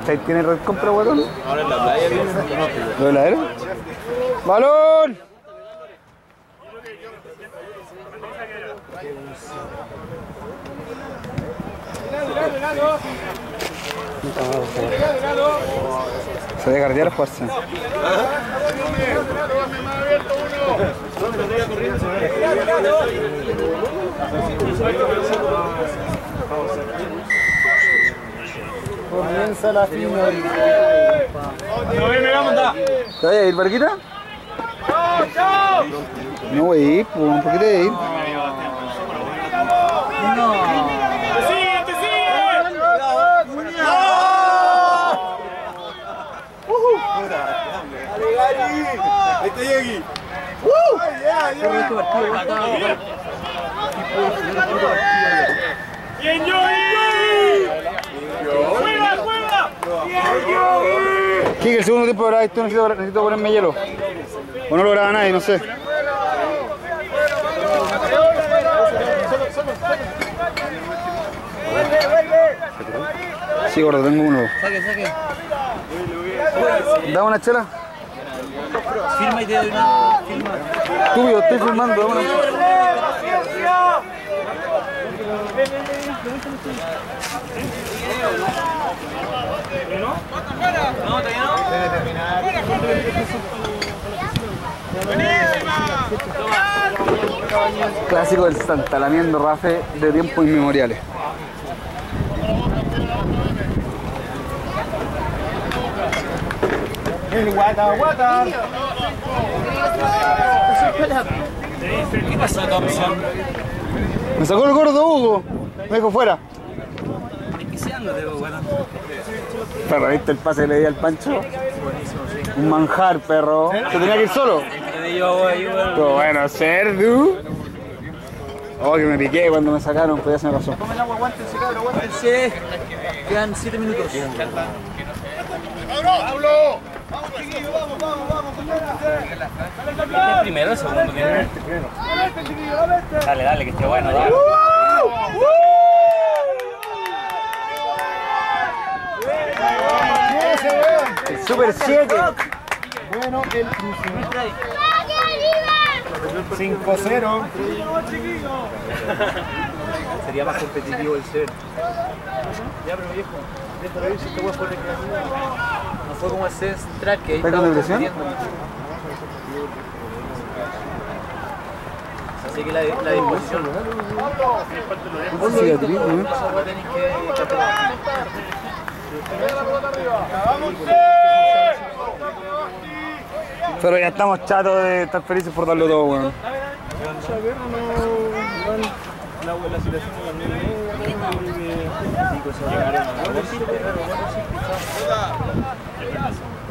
¿Ustedes tienen red compra, balón? Ahora en la playa viene ¿Lo de la era? ¡Balón! Se debe cardear fuerza. Comienza la final. ¿Te vas a ir, Barquita? No voy a ir, pues, ¿por qué te vas a ir? ¡Bien, Yogi! ¡Juega, juega! Kike, el segundo tiempo graba esto, necesito, necesito ponerme hielo. O no lo graba nadie, no sé. Sí, gordo, tengo uno. Saque, saque. Dame una chela. Firma y te doy una. Firma. Tú, yo estoy filmando, dame una chela. Clásico del Santa Lamiendo Rafe de tiempos inmemoriales. El guata, guata. ¿Qué pasó, Thompson? Me sacó el gordo Hugo. Me dejó fuera. Perro, ¿viste el pase que le di al Pancho? Un manjar, perro. Se tenía que ir solo. Pero bueno, cerdo. Oh, que me piqué cuando me sacaron, pues ya se me pasó. Tomen agua, aguántense, cabrón, aguántense. Quedan 7 minutos. ¿El primero o el segundo tiene? Dale, dale, que esté bueno, dale. El Super 7. Bueno, el 5-0. Sería más competitivo el ser. Ya, pero viejo, déjalo ir si te voy a poner No fue como CES track que ahí ¿Está con estaba. Así que la, la disposición. Pero ya estamos chatos de estar felices por darlo todo, weón.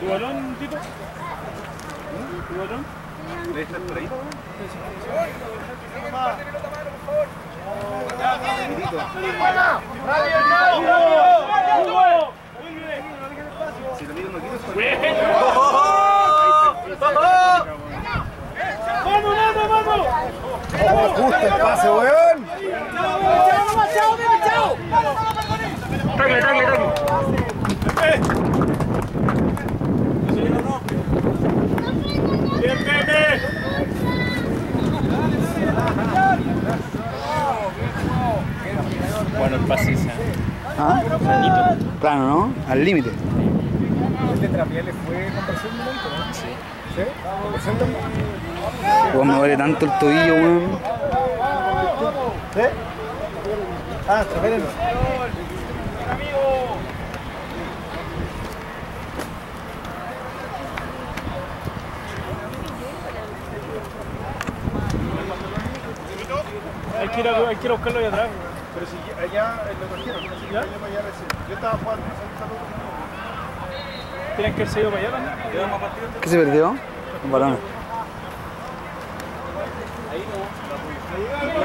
¿Tu balón, Tito? ¿Tu balón? Weón. ¡Tacle, tacle, tacle! ¡Bien, Bueno, el pase ese. ¿Ah? Planito. Plano, ¿no? Al límite. Este Trapiales fue conversión de momento, ¿no? Sí. ¿Sí? ¿Conversión de Weón, me duele tanto el tobillo, weón. ¿Sí? Ah, Trapiales. Hay que ir a, hay que ir a buscarlo ahí atrás. Pero si allá lo cogieron, pero si ¿Ya? yo allá recién. Yo estaba jugando, Tienen que haber ido para allá también. ¿Qué se perdió? Un balón.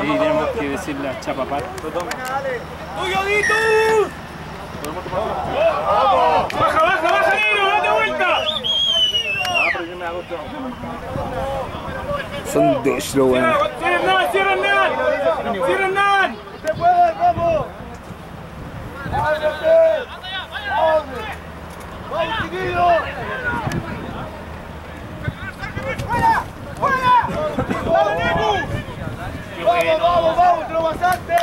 Ahí tenemos que decirle a Chapapar. Baja, baja, baja, negro, date vuelta. Son dos, lo weón. Cierren Nan, cierren Nan. Cierren Nan. ¡Vamos, vamos, vamos! ¡Lo pasaste!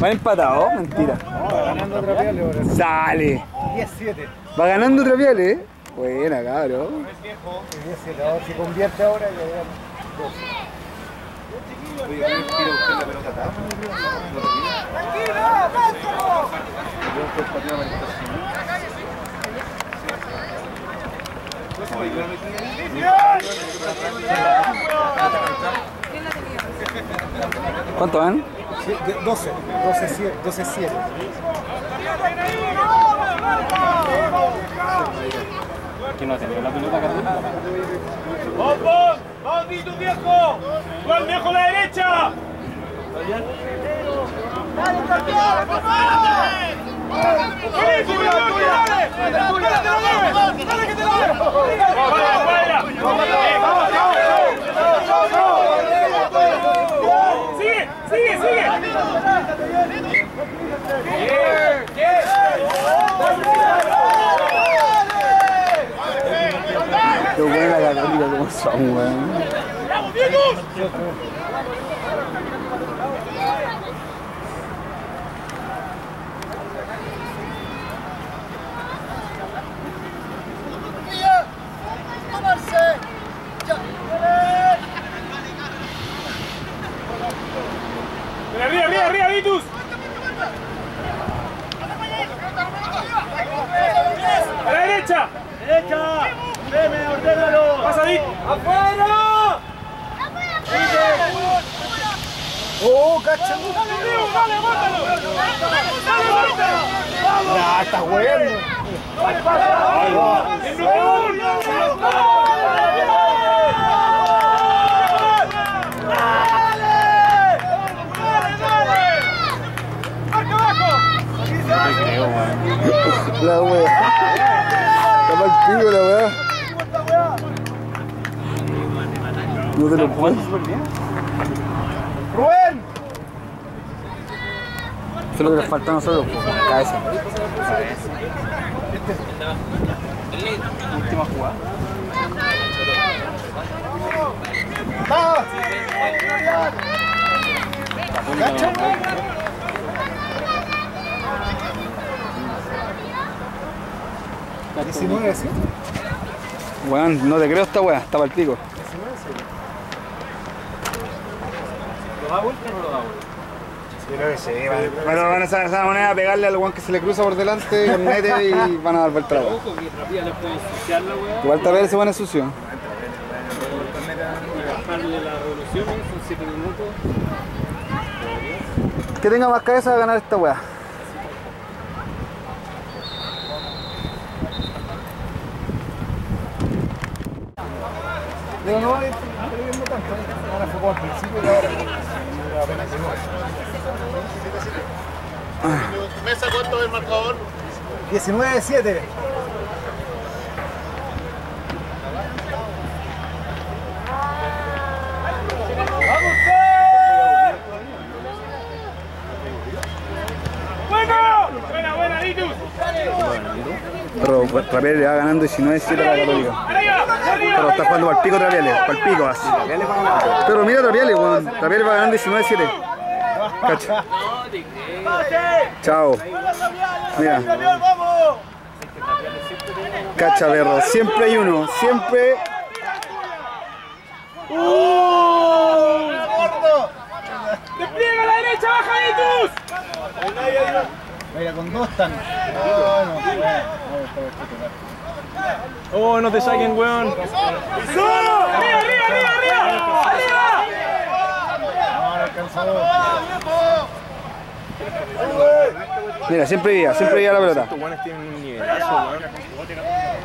¿Van empatados? Mentira. Ganando Trapiales ahora. Sale. 10-7. Va ganando Trapiales, ¿eh? Buena, cabrón. 10-7. Ahora se convierte ahora y ya ¿Cuánto van? 12. 12-7. 12-7. Que no ha tenido la pelota Cataluña. ¡Vamos, vamos! ¡Vamos, Tito, viejo! ¡Gol viejo a la derecha! ¡Dale, dale, dale! ¡Dale que te la ¡Fuera, fuera! ¡Sigue, sigue, sigue! Qué buena la católica como son, weón. ¡Vamos, viejos! ¡Arriba, arriba, arriba, Vitus! ¡A la derecha! ¡Derecha! ¡Veme, ordénalo! ¡Pasa, Vic! ¡Afuera! ¡Oh, cacha! ¡Dale, Leo, dale, mátalo! ¡Dale, mátalo! ¡Ya, está bueno! ¡En Nuevo! ¡Marca abajo! No te creo, weón. La wea. Está mal pico la wea. Puedo. ¡Rubén! Eso es lo que les falta a nosotros, pues, cabeza. Última jugada. ¡Vamos! Cacha. 19, ¿sí? Weón, no te creo esta wea, está para el pico. ¿Lo da vuelta o no lo da vuelta? Yo creo que sí. Pero van a esa, esa manera a pegarle al weón que se le cruza por delante con y van a dar vuelta la wea. Ojo, que rápida le puede ensuciar la weá. Igual también ese weón es sucio. Bajarle las revoluciones, son 7 minutos. Que tenga más cabeza a ganar esta wea. Pero no, es- no estoy viendo tanto. Ahora fue como al principio y ahora. Apenas. ¿Mesa cuánto es el marcador? 19-7. Pero Trapiales le va ganando 19-7 a la Católica. Pero está jugando para el pico Trapiales, para el pico así. Pero mira Trapiales, weón. Trapiales va ganando 19-7. Cacha. Chao. Mira. Cacha, perro. Siempre hay uno. Siempre. ¡Despliega a la derecha, bajaditos! Mira, con dos están. Oh, no, bueno. Oh, no te saquen, weón. ¡Solo! ¡Arriba, arriba, arriba, arriba! ¡Arriba! No, no alcanzó. Mira, siempre vía, siempre vía la pelota. Estos weones tienen un nivelazo, weón.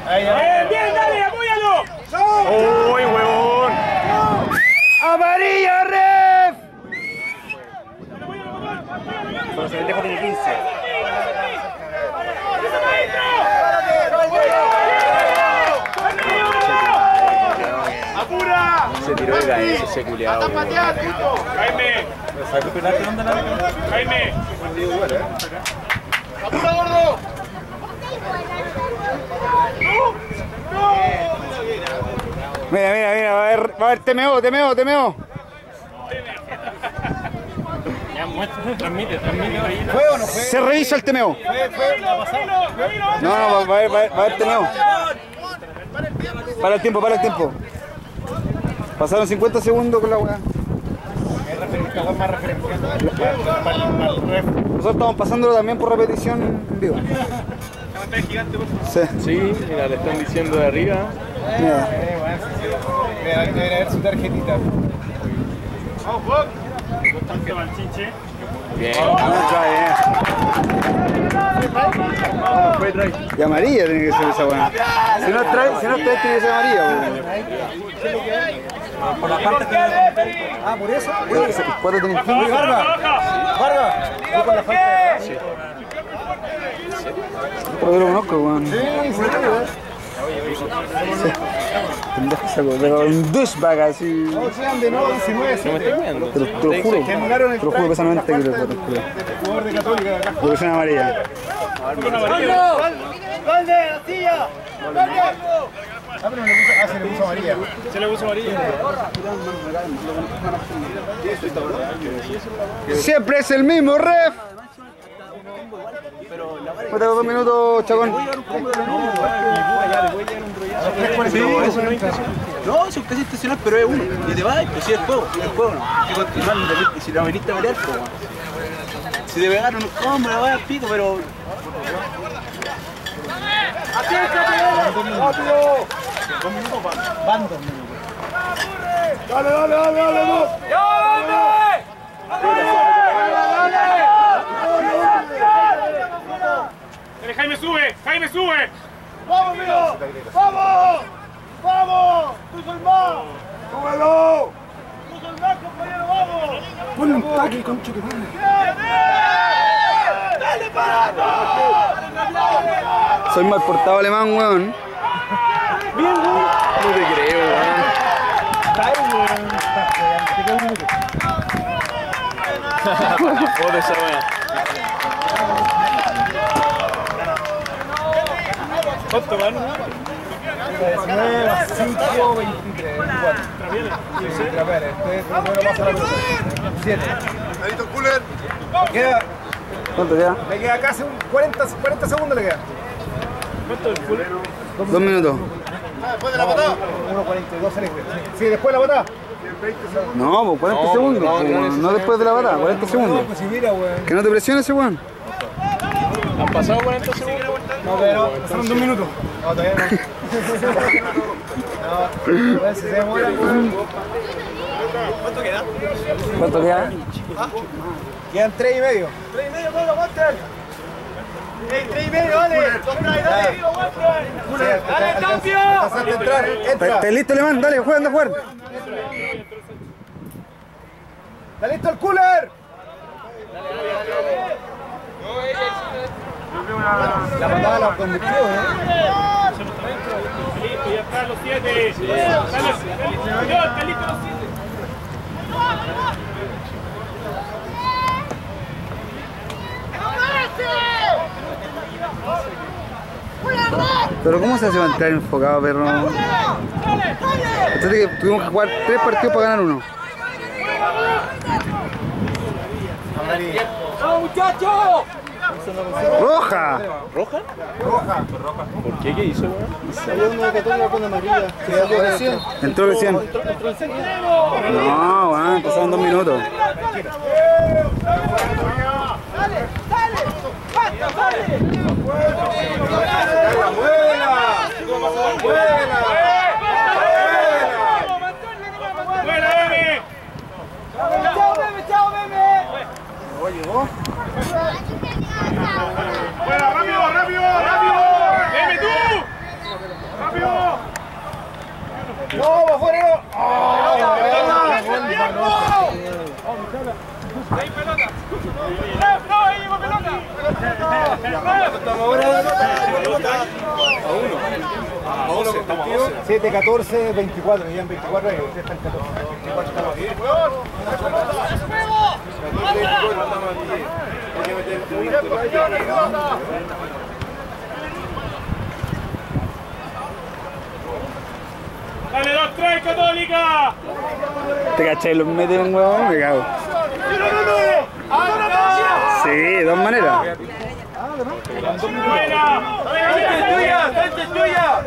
Ahí, ahí. ¡Bien, dale, apóyalo! ¡Uy, weón! ¡Amarilla, ref! Pero se tiene 15. ¡Apura! Se tiró de cabeza ese culiado. Jaime, ¿Sacó penalti dónde la Jaime. Mira, mira, mira, va a haber, va a haber TMO, TMO, TMO. Transmite, transmite. ¿Fue o no fue? Se revisa el. Fue, fue. Pasada. No, no, va, a haber, va a haber, TMO. Para el tiempo, para el tiempo. Pasaron 50 segundos con la weá. Nosotros estamos pasándolo también por repetición en vivo. Sí, Sí, mira, le están diciendo de arriba. mira. Debe haber su tarjetita. Bien. Fue try. Y amarilla tiene que ser esa weá. Si no trae, si no trae, tiene que ser amarilla, weón. Ah, por eso. ¿Cuánto? Vargas. Vargas. Por la falta. Pero yo lo conozco, weón. Sí, sí, Pendejo saco, pero un douchebag así. No, sean de nuevo 19. ¿No me estás viendo? Te lo, te lo juro. Que anularon el Te lo juro, pesa 90 kilos. te lo juro. jugador de Católica de acá. Porque es una amarilla. Pero no le puso, ah, se le puso amarilla. Se le puso amarilla. Siempre es el mismo ref. Falta dos minutos, chacón. Sí, eso no es No, es casi estacional, pero es uno. Y te vas, pues si es juego, es juego, ¿no? Hay que continuar, no si la veniste a pelear, pues, weón. Si te pegaron un combo, la vas al pico, pero. Van dos minutos. Dale, Jaime, sube. Jaime, sube. Ponle un taque, concho que madre. Soy mal portado alemán, weón. No te creo, weón. Está ahí, weón. Te queda un minuto. Joder, esa weá. ¿Cuánto van? 19, 5, 23, 24. Sí, Trapeles. Este primero pasa la pelota. 7. Queda, ¿Cuánto queda? le queda casi un 40, 40 segundos le queda. Dos minutos. 1.42 celeste. Sí, sí, después la botada. No, pues 40 segundos. no, pues, no, no, No después de la bata, 40 No, segundos. pues si mira, weón. Que no te presiones ese weón. ¿Han pasado 40 segundos? No, pero pasaron dos minutos. No, todavía no. No, weón, si se demora, weón. ¿Cuánto queda? Quedan 3 y medio. 3 y medio, Pablo, Walter. 3 y medio, dale. Dale, dale, cambio. A entra. ¿Estás listo, alemán? Dale, juega, anda a jugar. ¿Está listo el cooler? La ¿eh? Pero ¿cómo se hace para entrar enfocado, perro? Entonces que tuvimos que jugar tres partidos para ganar uno. ¡Vamos, muchachos! ¡Roja! ¿Roja? Roja. ¿Por qué? ¿Qué hizo, weón? Había una católica con amarilla. Salió recién. Entró recién. No, weón, pasaron dos minutos. ¡Buena, ¡No, va fuera! ¡Ahí, pelota! ¡Eh, ¡No, ahí llegó pelota! A 11, estamos a 11. 7, 14, 24. Ya en 24 ahí. Usted está en 14. 24 estamos aquí. ¡Dale, dos, tres, Católica! ¿Te cachai? Los meten, weón, me cago. Sí, de dos maneras. ¡Buena! ¡Esta es tuya! ¡Esta es tuya!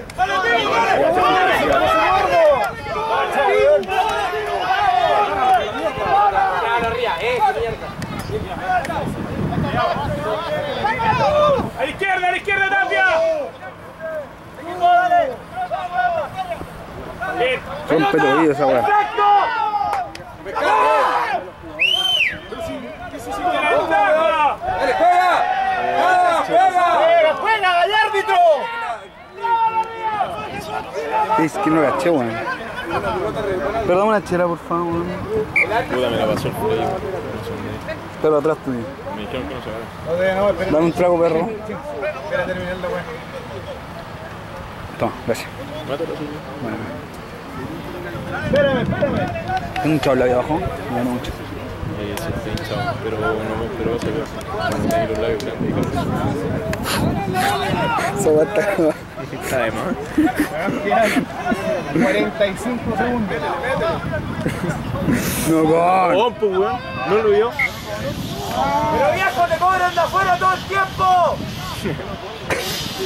¡A la izquierda, a la izquierda, Tapia! Bien. Weá. ¡Ventaja! ¡Juega, el árbitro! Es que no caché, weón. Perdón una chera, por favor, weón. Puta, me la pasó el play. Pero atrás tuyo. Me dijeron que no se va. Dame un trago, perro. Espera terminar la weá. Toma, gracias. Bueno, Espérame, espérame. tengo un chablo ahí abajo. Me llama mucho. Ahí sí, está hinchado. Pero no, pero se ve. Tiene los labios grandes y calzones. Esa weá está. Está de más. Quedan 45 segundos. No, con. Oh, pues, weón. ¿No lo vio? ¡Pero viejo, te cobran de afuera todo el tiempo!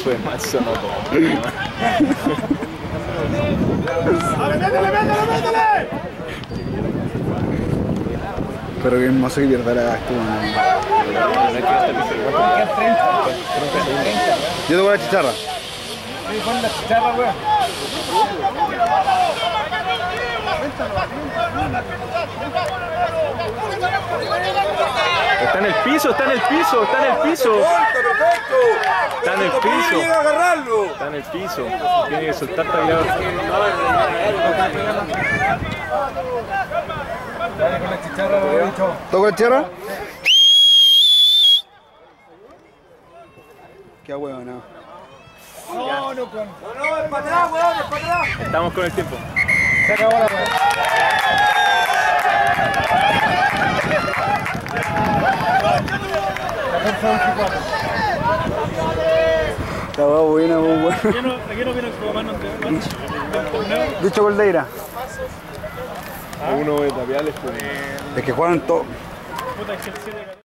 Fue más sonoro. ¡Métele, métele, métele! Pero pierda la gasto, weón. Yo te voy a la chicharra. Sí, pon la chicharra, weón. Está en el piso, está en el piso, está en el piso. Está en el piso. Está en el piso. Tiene que soltar allá. Dale con la chicharra, weón. ¿Toco la chicharra? Qué huevo, no. No, no, con. No, no, es para atrás, weón, es para atrás. Estamos con el tiempo. Se acabó la buena, muy buena. Aquí no, aquí no. Del torneo. Dicho Goldeira. Uno de tapiales, pues. Es que jugaron todo.